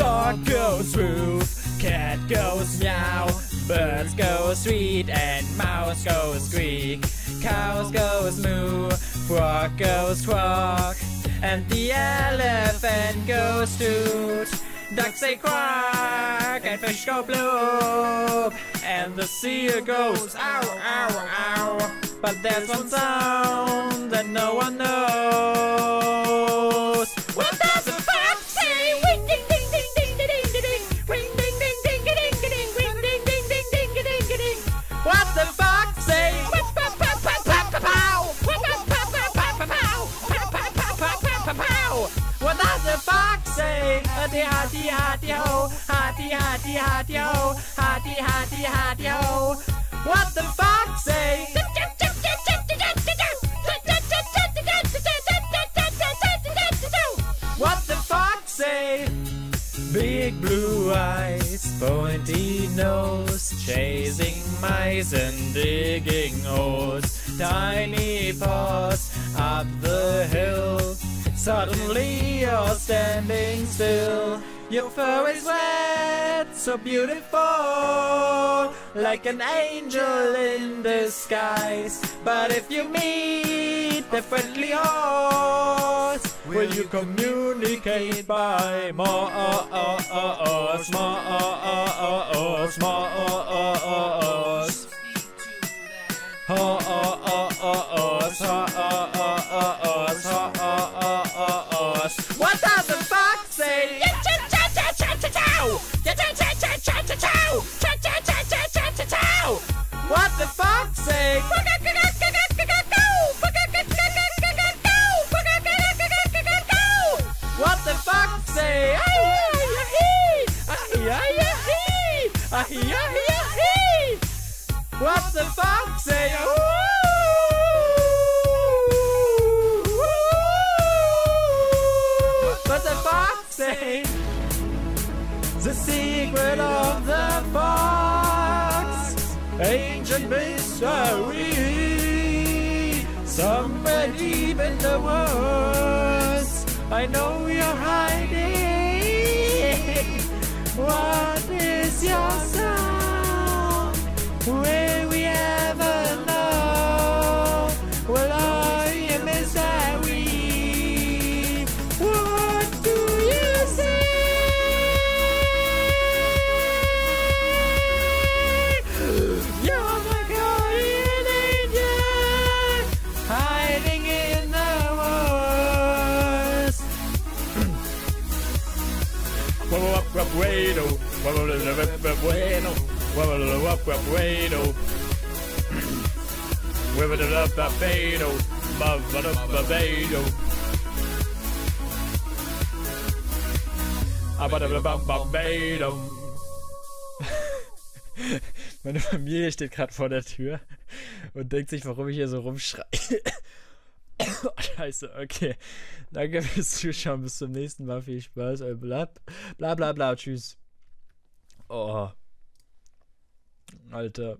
Dog goes roof, cat goes meow, birds go sweet, and mouse goes squeak. Cows goes moo, frog goes quack, and the elephant goes toot. Ducks say quack, and fish go bloop, and the seal goes ow, ow, ow. But there's one sound that no one knows. What the fox say? What does the fox say? Hardy hardy hardy ho, hardy hardy hardy ho, hardy hardy hardy ho. What the fox say? What the fox say? Big blue eyes, pointy nose, chasing and digging holes. Tiny paws up the hill. Suddenly you're standing still. Your fur is wet, so beautiful, like an angel in disguise. But if you meet the friendly horse, will you communicate by Morse? What the fox say? What the fox say? What the say? The secret of the fox, ancient mystery. Somewhere deep in the woods, I know you're hiding. What is your Bueno, bueno, bueno, Meine Familie steht gerade vor der Tür und denkt sich, warum ich hier so rumschreie. Scheiße, okay. Danke fürs Zuschauen. Bis zum nächsten Mal. Viel Spaß. Bla bla bla. bla. Tschüss. Oh. Alter.